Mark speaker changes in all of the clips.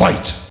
Speaker 1: Fight!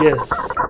Speaker 2: Yes.